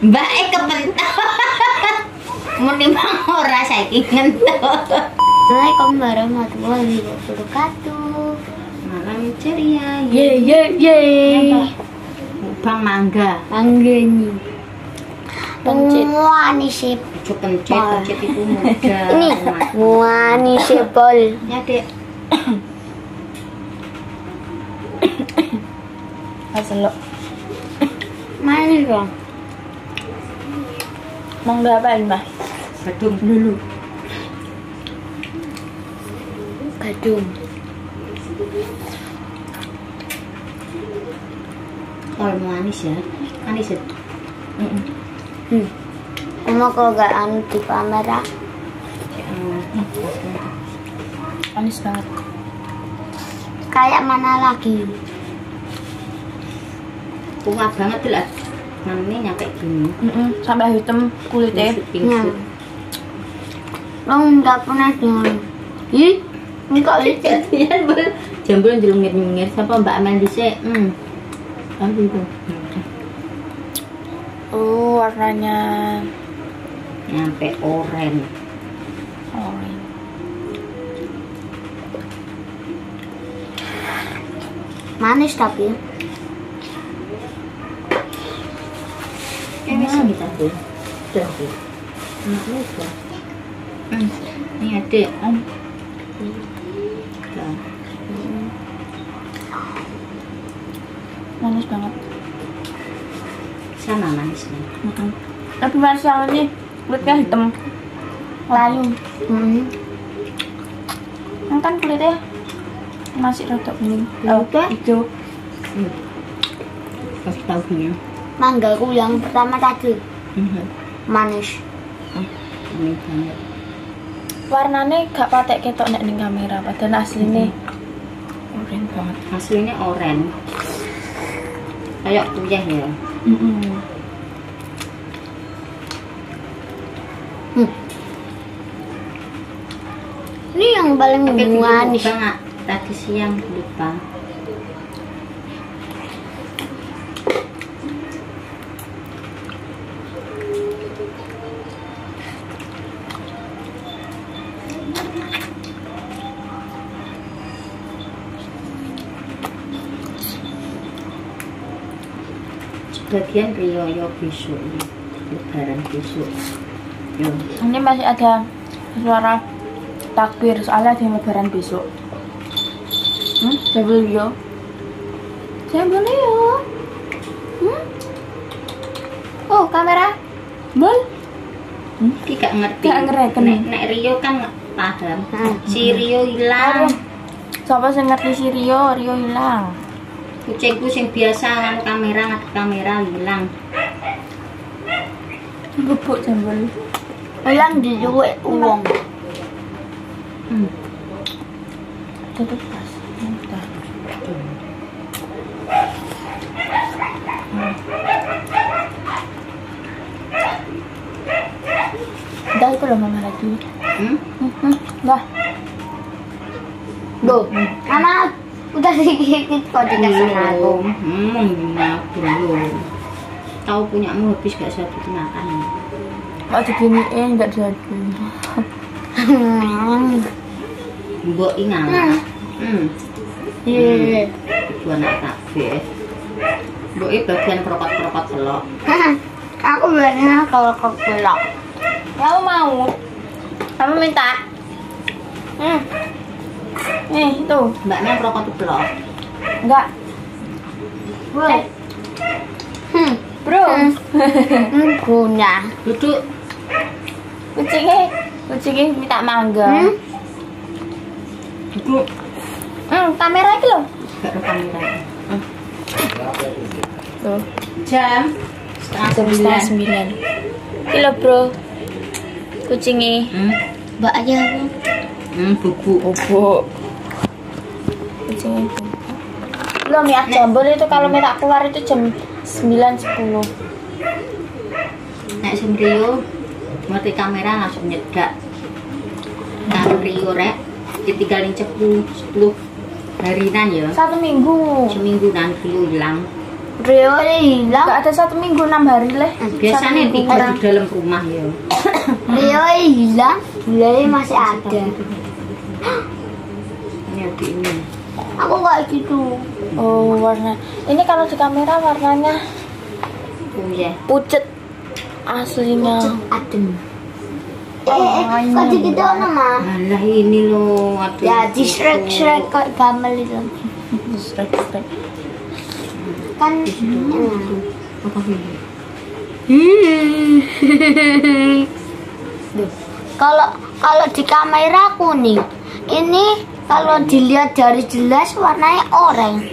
Mbak e kepentok. Muni mang ora saiki ngentok. Assalamualaikum warahmatullahi wabarakatuh. Malam ceria. Ye ye ye. Bang mangga. Anggeni. Pencit. Wani sip. Pencet, pencet itu mudah. Ini wani sipol. Ya, Dek. Haselok. Mana dong? Mangga apa Mbak? Badung dulu. Gadung. Oh, manis ya. Manis ya. Mm-mm. Hmm. Kamu kalau gak anu di kamera. Manis banget. Kayak mana lagi? Kuat banget lah. Ini nyampe gini. Mm-mm. Sampai hitam kulitnya. Ya. Lo nggak pernah dengar. Ih, enggak itu. Jadian ber jambul jelungir-jelungir siapa Mbak Amel dhisik. Hmm. Kan itu. Oh, warnanya Nyampe orange. Manis tapi. Ini sih kita tuh. Tuh. tuh. Enak juga. Hmm. Ini ada om. Tuh. Manis banget. Sama manisnya. Mm-mm. Tapi manis yang ini kulitnya hitam. Layu. Hmm. Yang kan kulitnya masih rada kuning. Ya Oh, udah. hijau. Hmm. Kasih tahu punya. Manggaku yang pertama tadi Mhm. manis. Ini banget. Warnanya gak patek ketok nek ning kamera, padahal aslinya orange banget. Aslinya oren. Kayak kuyah ya. Mm-mm. Ini yang paling manis. Tadi siang lupa. Sebagian Rio yo besok nih. Lebaran besok. Yo. Ini masih ada suara takbir soalnya ada lebaran besok. Hmm, saya yo. Saya boleh yo. Hmm? Oh, kamera. Bol. Iki gak ngerti. Gak ngereken. Nek, nek Rio kan paham. Hmm. Si Rio hilang. Siapa sing ngerti si Rio? Rio hilang. Kucingku sing biasa kamera ngadep kamera hilang. Bubuk jambul. Hilang di duit uang. Hmm. Tutup pas. Udah. Udah itu loh mama lagi. Hmm? Hmm, hmm, Udah. Duh, Mama udah sedikit kok dikasih aku. Hmm, gimana belum. Tahu punyamu habis gak bisa dikenakan. Mau diginiin nggak jadi. Hmm. Mbok ingat. Hmm. Hmm. Iya. Ibu anak kabeh. Mbok iki bagian krokot-krokot telok. Aku biasanya kalau ke pulau. Kamu mau? Kamu minta? Hmm. Nih, tuh. Mbak Mel krokot telok. Enggak. Bro. Eh. Hmm. Bro. Hmm, punya. Duduk. Kucingnya, kucingnya minta mangga. Hmm. Duduk. Hmm, kamera itu loh. Kamera. Hmm. Tuh. Jam setengah sembilan. sembilan. Kilo bro. Kucingnya. Hmm. Mbak aja aku. Hmm, bubuk. Bubuk. Belum ya, jambul itu kalau minta keluar itu jam 9.10 Nek Rio ngerti kamera langsung nyedak. Nah Rio rek ditinggalin cepu 10 harinan ya Satu minggu. seminggu nanti hilang Rio hilang. Gak ada satu minggu enam hari leh. biasanya tidur kurang. di dalam rumah ya Rio hilang. Rio masih ada. ini ada ini Aku kayak gitu. Oh warna. Ini kalau di kamera warnanya oh ya pucet aslinya. Adem. Eh, eh, kok gitu nama? Alah ini loh aduh Ya, di shrek-shrek kok gamel itu. Strek-strek. Kan, hmm. apa ini Duh. Kalau kalau di kamera kuning, ini kalau dilihat dari jelas warnanya oranye.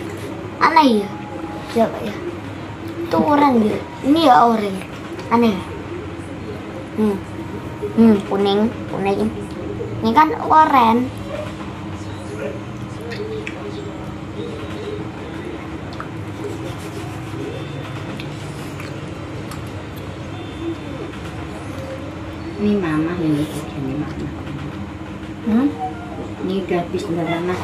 Aneh ya? Coba ya. Itu oranye gitu. Ini ya oranye. Aneh ya? Hmm. Hmm, kuning, kuning. Ini kan oranye. Ini mama ini ini mama Hmm? ini udah habis udah lama.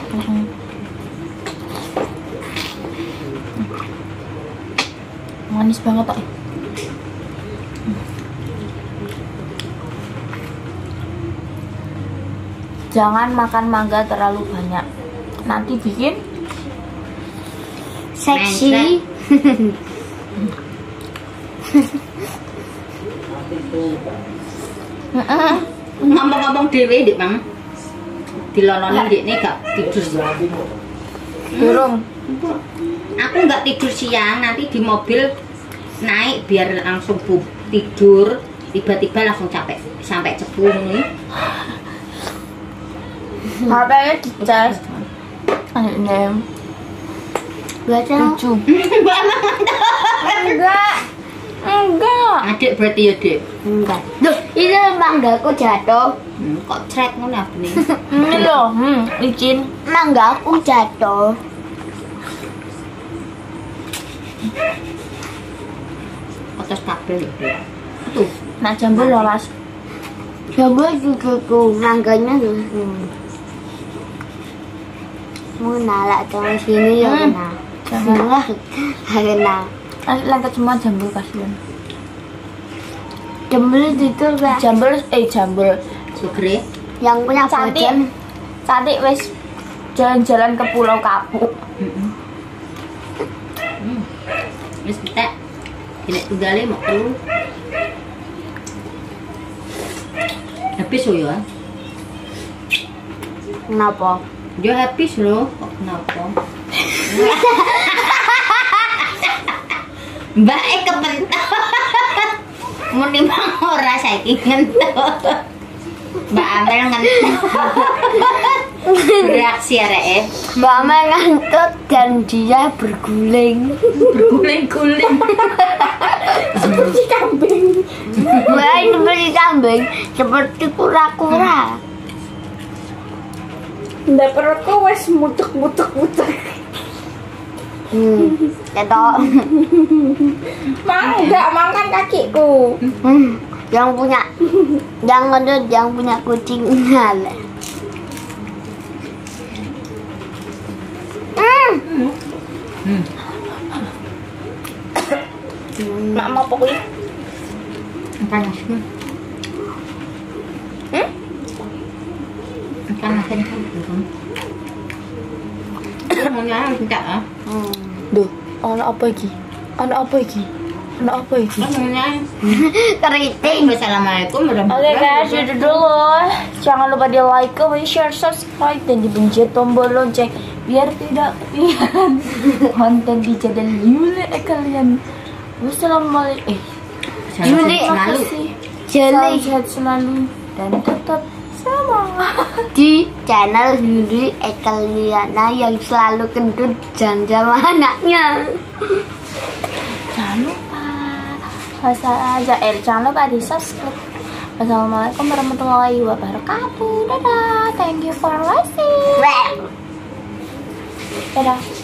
Manis banget kok. Jangan makan mangga terlalu banyak. Nanti bikin Seksi. ngomong-ngomong dewe dik mang dilolonin dik ini gak tidur burung. aku nggak tidur siang nanti di mobil naik biar langsung bu tidur tiba-tiba langsung capek sampai cepu nih HP-nya dicas. Ini Baca. lucu. Berarti ya dik Enggak. Duh, ini manggaku jatuh. hmm, kok cret ngono apa nih Ini loh, hmm, licin. Manggaku jatuh. atas kabel ya dik tuh Nah, jambul loh, Mas. Coba juga tuh mangganya tuh. Hmm. Mau nalak sama sini ya Hmm. kena. Jangan. Kena. Lanjut lanjut semua jambul kasihan. Jembel itu lah. Jambul, eh jambul. sugre Yang punya Cantik. badan. Cantik wes jalan-jalan ke Pulau Kapuk. wis kita ini tunggale mau telu habis oh ya Kenapa? dia habis loh kok kenapa mbak eh kepentok muni mang ora saiki ngentot mbak Amel ngentot bereaksi arek Mbak Amel ngantuk dan dia berguling. berguling-guling Wah, ini beli kambing seperti kura-kura. Ndak perutku wes mutek-mutek-mutek. Hmm, ketok. Mang, enggak makan kakiku. Hmm, yang punya yang ngendut yang punya kucing Hal. Hmm. Mak mau pokoknya. panas hmm? panas kan mau nyala enggak ah Hmm. Duh, ono apa iki? Ono apa iki? Ono apa nyala Keriting. Assalamualaikum Oke warahmatullahi guys, itu dulu. Jangan lupa di like, comment, share, subscribe, dan dipencet tombol lonceng biar tidak ketinggalan konten di channel Yuli eh, kalian. Wassalamualaikum. Eh, Yuli terima selalu Salam sehat selalu dan tetap semangat. di channel Yuri Ekeliana yang selalu kentut sama anaknya. Jangan lupa. Aja, eh, jangan lupa di subscribe. Wassalamualaikum warahmatullahi wabarakatuh. Dadah. Thank you for watching. Dadah.